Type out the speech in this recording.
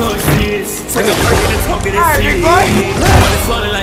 know it's. Take a break and talk. to swallow